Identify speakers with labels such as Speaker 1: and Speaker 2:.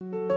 Speaker 1: you